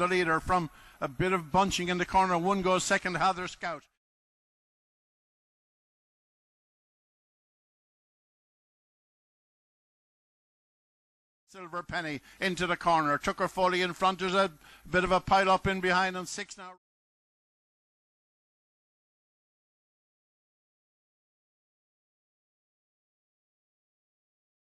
the leader from a bit of bunching in the corner. One goes second, Hather Scout. Silver Penny into the corner. Tucker Foley in front. There's a bit of a pile up in behind, on six now.